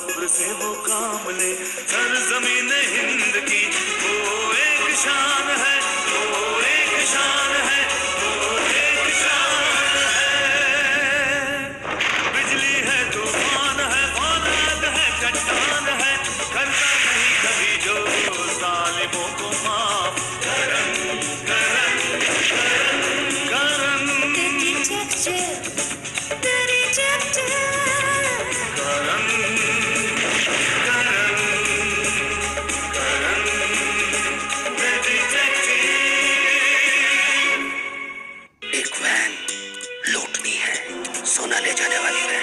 सब्र से वो काम ले। सर ज़मीन हिंद की। वो एक शान है, वो एक शान है। सोना ले जाने वाली है।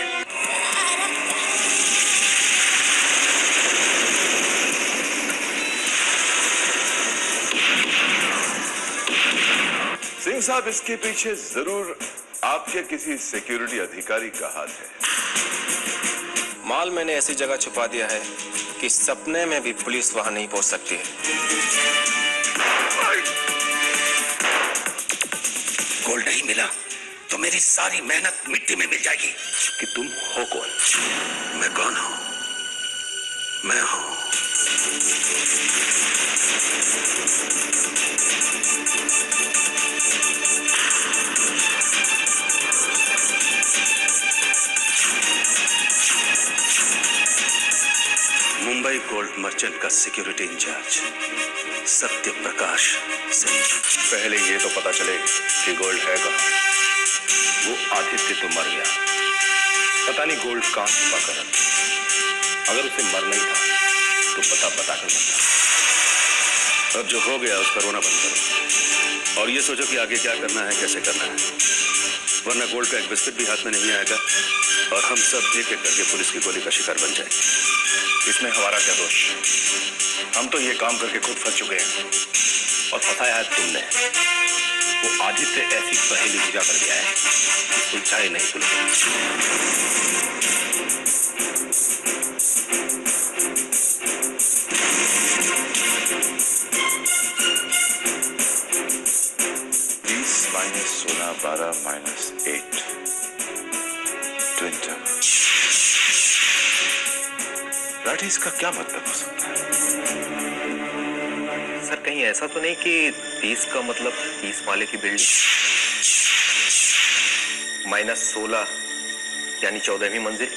सिंह साहब इसके पीछे ज़रूर आपके किसी सिक्योरिटी अधिकारी का हाथ है। माल मैंने ऐसी जगह छुपा दिया है कि सपने में भी पुलिस वहाँ नहीं पहुँच सकती है। गोल्ड नहीं मिला। मेरी सारी मेहनत मिट्टी में मिल जाएगी। कि तुम हो कौन? मैं कौन हूँ? मैं हूँ। मुंबई गोल्ड मर्चेंट का सिक्योरिटी इंचार्ज सत्य प्रकाश सिंह। पहले ये तो पता चले कि गोल्ड है कहाँ। वो आदित्य तो मर गया। पता नहीं गोल्ड कहाँ छुपा कर। अगर उसे मरना ही था तो पता बता कर मरता अब जो हो गया उसका रोना बंद करो। और ये सोचो कि आगे क्या करना है, कैसे करना है। वरना गोल्ड का एक बिस्किट भी हाथ में नहीं आएगा, और हम सब एक एक करके पुलिस की गोली का शिकार बन जाएँगे। इसमें हमारा क्या दोष? हम तो ये काम करके खुद फंस चुके हैं। और फंसाया है तुमने वो आदित्य ऐसी पहेली बुझा कर गया है कि सुलझाए नहीं सुलझे बीस माइनस सोलह, बारह माइनस एट ट्वेंटी राठी इसका क्या मतलब हो सकता है? कहीं ऐसा तो नहीं कि तीस का मतलब तीस माले की बिल्डिंग माइनस सोलह, यानी चौदहवीं मंजिल।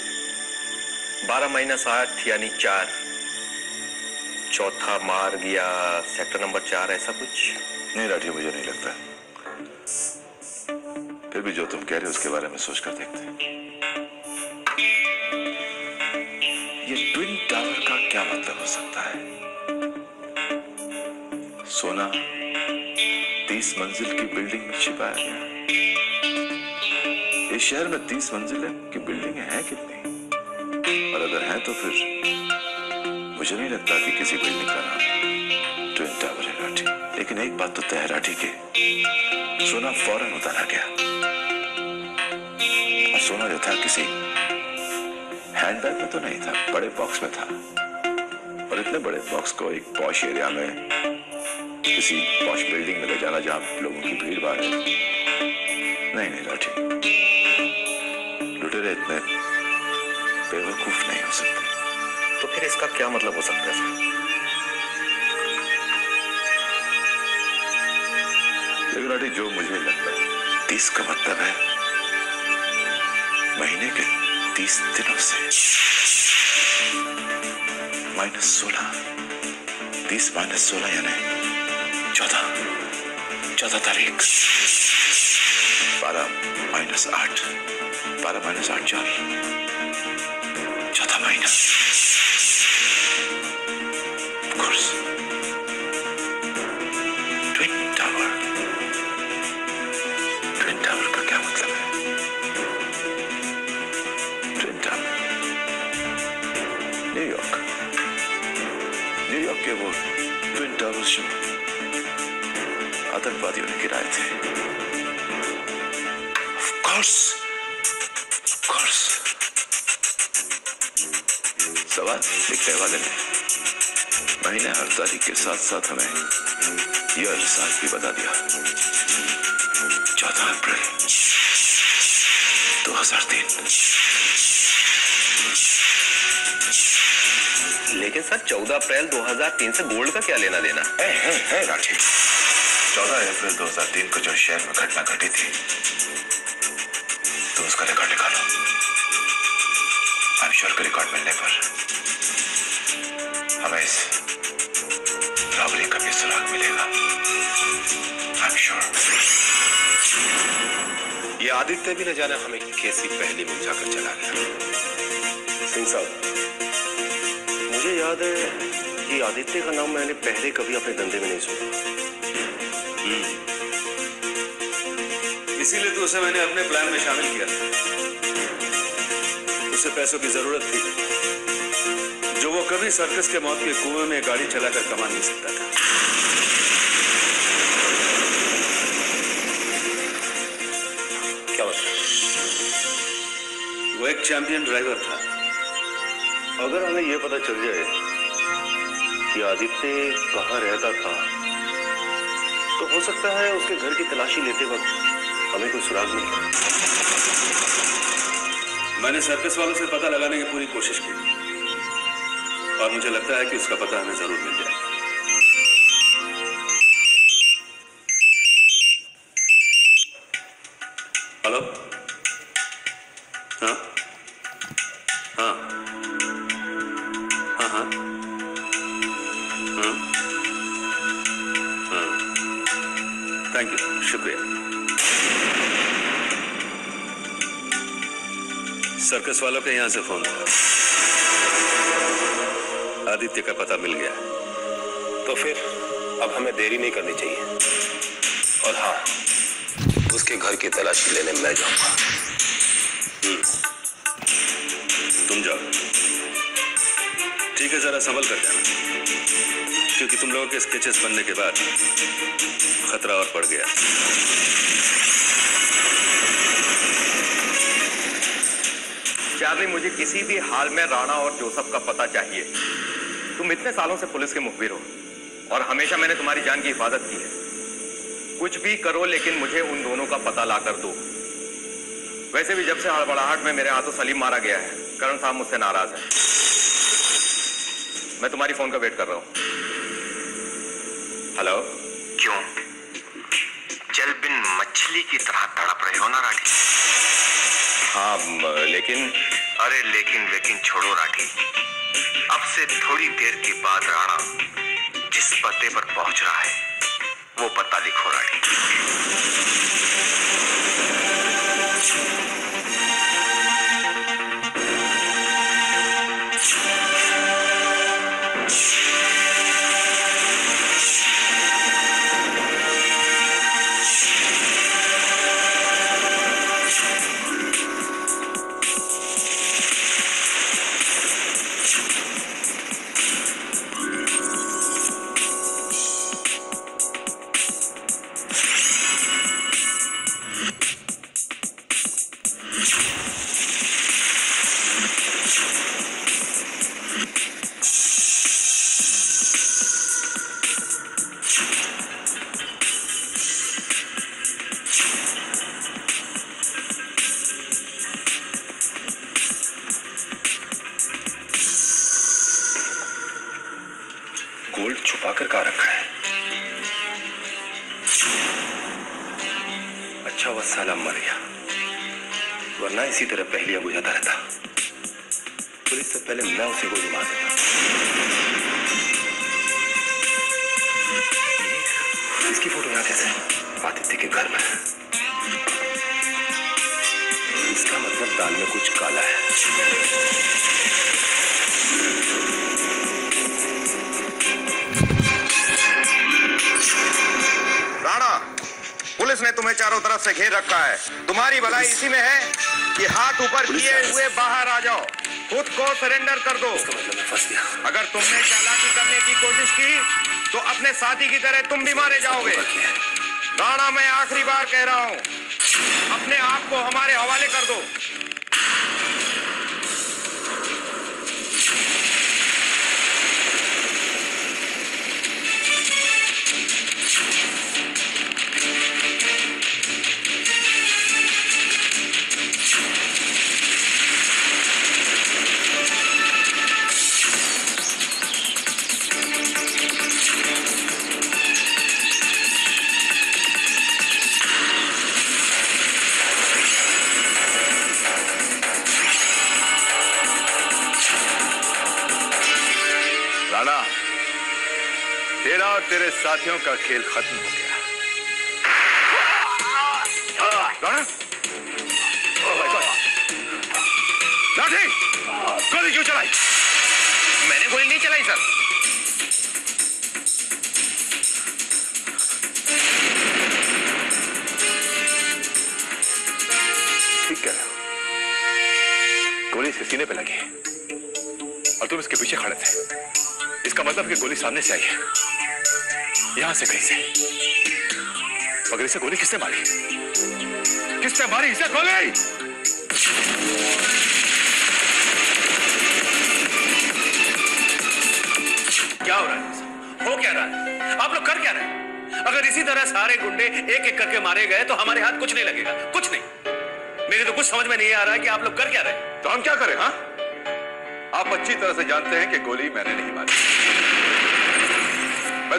बारह माइनस आठ, यानी चार। चौथा मार्ग या सेक्टर नंबर चार, ऐसा कुछ। नहीं, राठी, मुझे नहीं लगता। फिर भी जो तुम कह रहे हो, उसके बारे में सोच कर देखते हैं। ये ट्विन टावर का क्या मतलब हो सकता है? सोना तीस मंजिल की बिल्डिंग में छिपाया गया। इस शहर में तीस मंजिल की बिल्डिंग है कितनी? और अगर है तो फिर मुझे नहीं लगता कि किसी बिल्डिंग का नाम ट्विन टावर है राठी। लेकिन एक बात तो तय राठी की, सोना फ़ौरन उतारा गया। और सोना जो था किसी हैंडबैग में तो नहीं था, बड़े बॉक्स में था। और इतने बड़े बॉक्स को एक पॉश एरिया में किसी पॉश बिल्डिंग में ले जाना जहाँ लोगों की भीड़ भाड़ है। नहीं नहीं, राठी। लुटेरे इतने बेवकूफ़ नहीं हो सकते। तो फिर इसका क्या मतलब हो सकता है लेकिन राठी, जो मुझे लगता है, तीस का मतलब है, महीने के तीस दिनों से माइनस सोलह, तीस माइनस सोलह यानी चौदह। चौदह तारीख। बारह माइनस आठ। बारह माइनस आठ चार चौथा महीना आतंकवादियों ने गिराए थे। कोर्स कोर्स सवाल लिखने वाले ने महीने हर तारीख के साथ साथ हमें ईयर साल भी बता दिया। चौदह अप्रैल दो हज़ार तीन। लेकिन सर 14 अप्रैल 2003 से गोल्ड का क्या लेना देना है है है राठी। चौदह अप्रैल 2003 को जो शहर में घटना घटी थी तो उसका रिकॉर्ड निकालो आई श्योर का रिकॉर्ड मिलने पर हमें इस रॉबरी का भी सुराग मिलेगा। आई एम श्योर ये आदित्य भी न जाने हमें कैसी पहली में जाकर चला गया। सिंह साहब, मुझे याद है कि आदित्य का नाम मैंने पहले कभी अपने धंधे में नहीं सुना। इसीलिए तो उसे मैंने अपने प्लान में शामिल किया। उसे पैसों की ज़रूरत थी, जो वो कभी सर्कस के मौत के कुएँ में गाड़ी चलाकर कमा नहीं सकता था। क्या वो एक चैंपियन ड्राइवर था। अगर हमें यह पता चल जाए कि आदित्य कहाँ रहता था तो हो सकता है उसके घर की तलाशी लेते वक्त हमें कोई सुराग नहीं मैंने सर्कस वालों से पता लगाने की पूरी कोशिश की। और मुझे लगता है कि उसका पता हमें ज़रूर मिल जाएगा। सर्कस वालों के यहाँ से फ़ोन था। आदित्य का पता मिल गया। तो फिर अब हमें देरी नहीं करनी चाहिए। और हाँ उसके घर की तलाशी लेने मैं जाऊँगा। तुम जाओ। ठीक है, जरा संभल कर जाना। क्योंकि तुम लोगों के स्केचेस बनने के बाद खतरा और बढ़ गया। चार्ली मुझे किसी भी हाल में राणा और जोसफ का पता चाहिए। तुम इतने सालों से पुलिस के मुखबिर हो और हमेशा मैंने तुम्हारी जान की हिफाजत की है। कुछ भी करो लेकिन मुझे उन दोनों का पता ला कर दो। वैसे भी जब से हड़बड़ाहट में मेरे हाथों सलीम मारा गया है करण साहब मुझसे नाराज़ है। मैं तुम्हारी फ़ोन का वेट कर रहा हूँ। हेलो? क्यों? जल बिन मछली की तरह तड़प रहे हो ना राठी हाँ लेकिन अरे लेकिन लेकिन छोड़ो राठी अब से थोड़ी देर के बाद राणा जिस पते पर पहुँच रहा है, वो पता लिखो राठी इसी तरह पहलियाँ बुझाता रहता। पुलिस से पहले मैं उसे गोली मार देता। इसकी फ़ोटो यहाँ कैसे आदित्य के घर में। इसका मतलब दाल में कुछ काला है। पुलिस ने तुम्हें चारों तरफ़ से घेर रखा है। तुम्हारी भलाई इसी में है। कि हाथ ऊपर किए हुए बाहर आ जाओ। खुद को सरेंडर कर दो। अगर तुमने चालाकी करने की कोशिश की तो अपने साथी की तरह तुम भी मारे जाओगे। राणा मैं आखिरी बार कह रहा हूँ अपने आप को हमारे हवाले कर दो। साथियों का खेल खत्म हो गया। राणा? Oh! लाठी गोली क्यों चलाई? मैंने गोली नहीं चलाई, सर। ठीक कह हो। गोली इसके सीने पे लगी और तुम इसके पीछे खड़े थे। इसका मतलब कि गोली सामने से आई है। यहाँ से कहीं से। मगर इसे गोली किसने मारी? किसने मारी? इसे गोली! क्या हो रहा है? हो क्या रहा है? आप लोग कर क्या रहे हैं? अगर इसी तरह सारे गुंडे एक एक करके मारे गए तो हमारे हाथ कुछ नहीं लगेगा। कुछ नहीं। मेरे तो कुछ समझ में नहीं आ रहा है कि आप लोग कर क्या रहे तो हम क्या करें हाँ? आप अच्छी तरह से जानते हैं कि गोली मैंने नहीं मारी।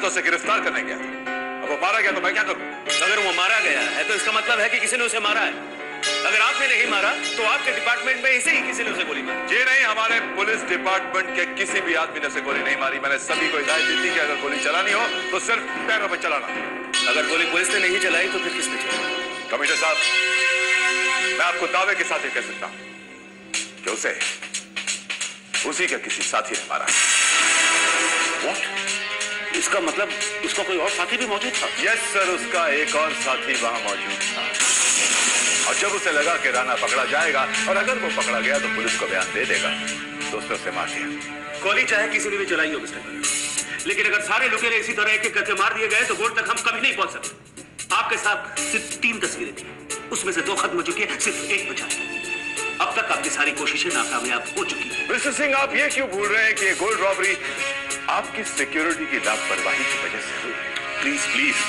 तो उसे गिरफ़्तार करने गया। अब वो मारा गया तो मैं क्या करूँ? अगर वो मारा गया है तो इसका मतलब है कि किसी ने उसे मारा है। अगर आपने नहीं मारा तो आपके डिपार्टमेंट में इसे ही किसी ने उसे गोली मारी। जी नहीं हमारे पुलिस डिपार्टमेंट के किसी भी आदमी ने उसे गोली नहीं मारी। मैंने सभी को हिदायत दी थी कि अगर गोली चलानी हो तो सिर्फ़ पैरों पर चलाना। अगर गोली पुलिस ने नहीं चलाई तो फिर किसने चलाई? कमिश्नर साहब मैं आपको दावे के साथ ये कह सकता हूँ कि उसे उसी का किसी साथी ने मारा। What? इसका मतलब उसका कोई और साथी भी मौजूद था? यस सर उसका एक और साथी वहाँ मौजूद था। और जब उसे लगा कि राणा पकड़ा जाएगा और अगर वो पकड़ा गया तो पुलिस को बयान दे देगा। तो उसने उसे मार दिया। गोली चाहे किसी ने भी चलाई हो मिस्टर लेकिन अगर सारे लुटेरे इसी तरह एक एक करके मार दिए गए तो बोर्ड तक हम कभी नहीं पहुँच सकते आपके साथ सिर्फ़ तीन तस्वीरें थी। उसमें से दो खत्म हो चुकी है सिर्फ़ एक बचा है। अब तक आपकी सारी कोशिशें नाकामयाब हो चुकी है। मिस्टर सिंह आप ये क्यों भूल रहे हैं कि गोल्ड रॉबरी आपकी सिक्योरिटी की लापरवाही की वजह से हुई। प्लीज़ प्लीज़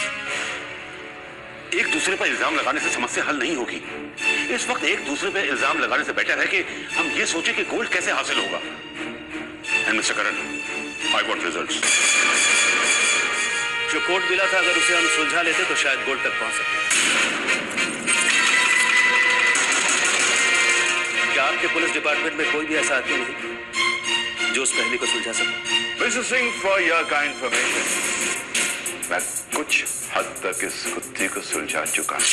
एक दूसरे पर इल्ज़ाम लगाने से समस्या हल नहीं होगी। इस वक्त एक दूसरे पर इल्ज़ाम लगाने से बेटर है कि हम ये सोचें कि गोल्ड कैसे हासिल होगा। And mister Karan I want results जो कोर्ट मिला था, अगर उसे हम सुलझा लेते तो शायद गोल्ड तक पहुँच सकते। क्या आपके पुलिस डिपार्टमेंट में कोई भी ऐसा आदमी नहीं, जो उस पहली को सुलझा सके? मिस्टर सिंह फॉर योर का इंफॉर्मेशन मैं कुछ हद तक इस कुत्ती को सुलझा चुका हूँ।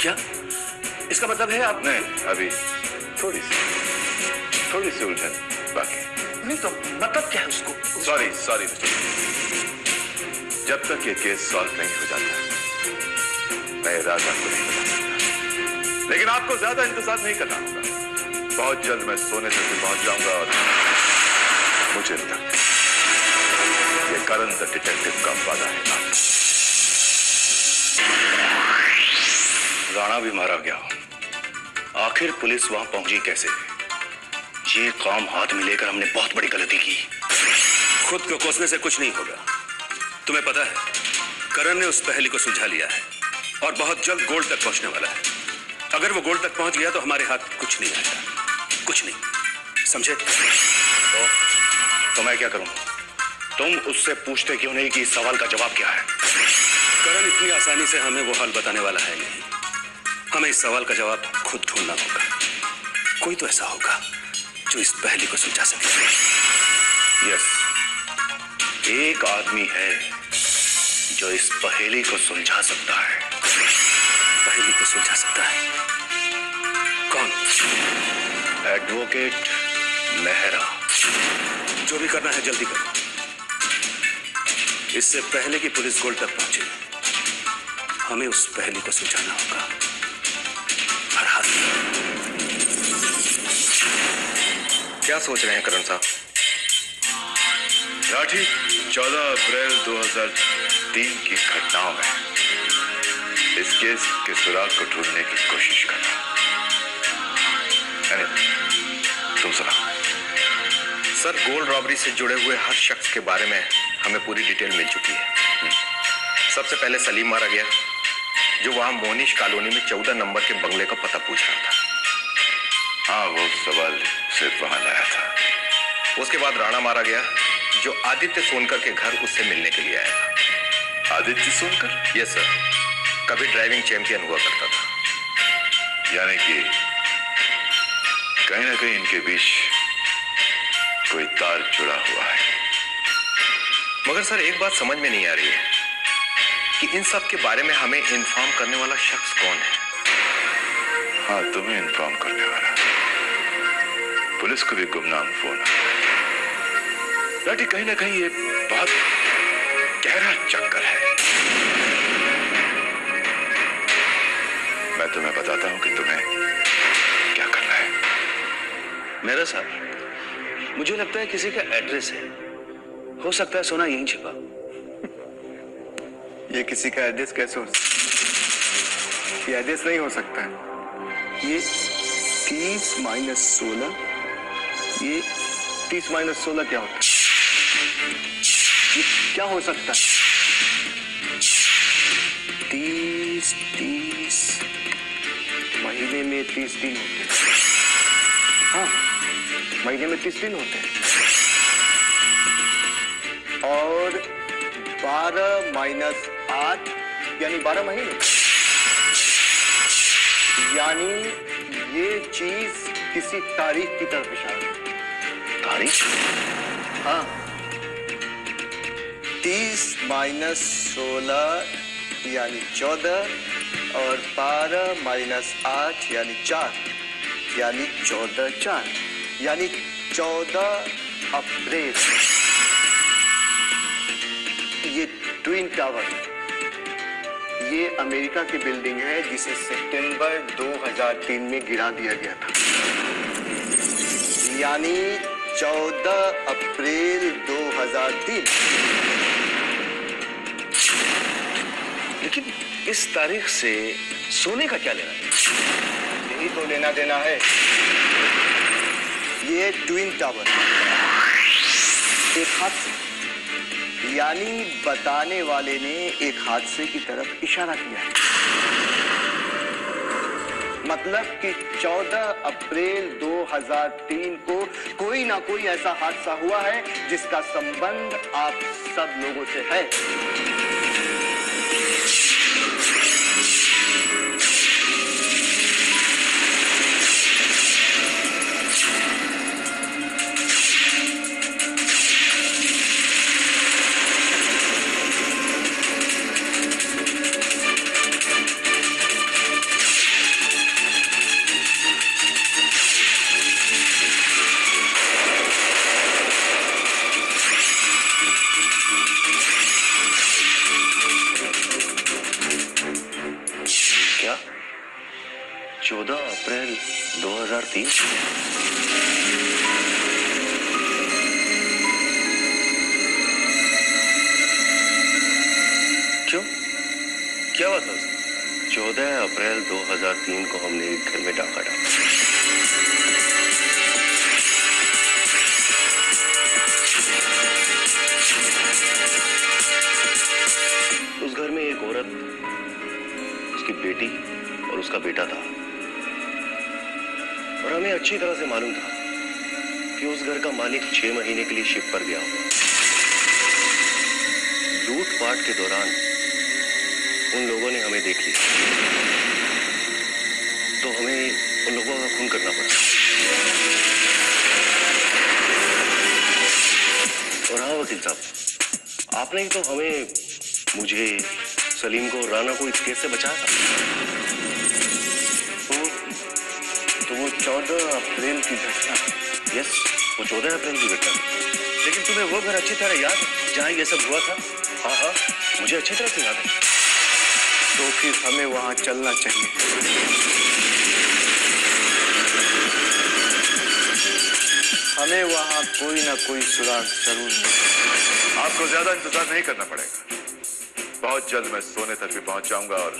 क्या? इसका मतलब है आप नहीं अभी थोड़ी सी थोड़ी सी उलझन बाकी नहीं तो मतलब क्या है उसको? सॉरी सॉरी जब तक ये केस सॉल्व नहीं हो जाता मैं ये को नहीं बता सकता लेकिन आपको ज़्यादा इंतज़ार नहीं करना होगा बहुत जल्द मैं सोने तक भी पहुँच जाऊँगा और मुझे ये करण द डिटेक्टिव का वादा है। राणा भी मारा गया आखिर पुलिस वहाँ पहुँची कैसे? ये काम हाथ में लेकर हमने बहुत बड़ी गलती की। खुद को कोसने से कुछ नहीं होगा। तुम्हें पता है, करण ने उस पहली को सुलझा लिया है और बहुत जल्द गोल्ड तक पहुँचने वाला है। अगर वो गोल तक पहुँच गया तो हमारे हाथ कुछ नहीं आएगा कुछ नहीं। समझे? तो, तो मैं क्या करूँ? तुम उससे पूछते क्यों नहीं कि इस सवाल का जवाब क्या है? करण इतनी आसानी से हमें वो हल बताने वाला है नहीं। हमें इस सवाल का जवाब खुद ढूंढना होगा। कोई तो ऐसा होगा जो इस पहली को सुलझा सके। यस एक आदमी है जो इस पहेली को सुलझा सकता है। पहली को सुलझा सकता है। एडवोकेट मेहरा जो भी करना है जल्दी करो। इससे पहले कि पुलिस गोल तक पहुँचे हमें उस पहली को सुलझाना होगा। हर हाल क्या सोच रहे हैं करण साहब? राठी 14 अप्रैल 2003 की घटनाओं में इस केस के सुराग को ढूँढने की कोशिश करना तुम सुनाओ सर गोल्ड रॉबरी से जुड़े हुए हर शख्स के बारे में हमें पूरी डिटेल मिल चुकी है। सबसे पहले सलीम मारा गया जो वहाँ मोनिश कॉलोनी में चौदह नंबर के बंगले का पता पूछ रहा था। हाँ वो सवाल सिर्फ़ वहाँ लाया था। उसके बाद राणा मारा गया जो आदित्य सोनकर के घर उससे मिलने के लिए आया था। आदित्य सोनकर? यस सर कभी ड्राइविंग चैंपियन हुआ करता था। यानी कि कहीं ना कहीं इनके बीच कोई तार जुड़ा हुआ है। मगर सर, एक बात समझ में नहीं आ रही है कि इन सब के बारे में हमें इन्फॉर्म करने वाला शख्स कौन है? हाँ तुम्हें इन्फॉर्म करने वाला। पुलिस को भी गुमनाम फ़ोन राठी कहीं ना कहीं ये बहुत गहरा चक्कर है। मैं तुम्हें बताता हूँ कि तुम्हें मेरा साहब मुझे लगता है किसी का एड्रेस है। हो सकता है सोना यहीं छिपा। ये किसी का एड्रेस कैसे हो सकता ये एड्रेस नहीं हो सकता है। ये तीस माइनस सोलह, ये तीस माइनस सोलह क्या होता है? ये क्या हो सकता है? तीस तीस, महीने में तीस दिन होते हैं। हाँ। महीने में तीस दिन होते हैं? और बारह माइनस आठ यानी बारह महीने। यानी ये चीज़ किसी तारीख की तरफ़ इशारा है। तारीख? हाँ। तीस माइनस सोलह यानी चौदह और बारह माइनस आठ यानी चार यानी चौदह चार। यानी चौदह अप्रैल। ये ट्विन टावर। ये अमेरिका की बिल्डिंग है जिसे सितंबर 2003 में गिरा दिया गया था। यानी 14 अप्रैल 2003 लेकिन इस तारीख से सोने का क्या लेना है? यही तो लेना देना है। ये ट्विन टावर। एक हादसे। यानी बताने वाले ने एक हादसे की तरफ़ इशारा किया है। मतलब कि 14 अप्रैल 2003 को कोई ना कोई ऐसा हादसा हुआ है जिसका संबंध आप सब लोगों से है। घर में एक औरत, उसकी बेटी और उसका बेटा था। और हमें अच्छी तरह से मालूम था कि उस घर का मालिक छह महीने के लिए शिप पर गया लूटपाट के दौरान उन लोगों ने हमें देख लिया। तो हमें उन लोगों का खून करना पड़ा। और हाँ वकील साहब, आपने तो हमें मुझे सलीम को राना को इस केस से बचाया था। तो तो वो चौदह अप्रैल की घटना। यस वो चौदह अप्रैल की घटना। लेकिन तुम्हें वो घर अच्छी तरह याद जहाँ ये सब हुआ था? हाँ हाँ मुझे अच्छी तरह से याद है। तो फिर हमें वहाँ चलना चाहिए। हमें वहाँ कोई ना कोई सुराग ज़रूर आपको ज़्यादा इंतज़ार नहीं करना पड़ेगा। बहुत जल्द मैं सोने तक भी पहुँच जाऊँगा और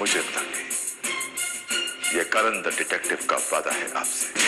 मुझे तक भी ये करण द डिटेक्टिव का वादा है आपसे।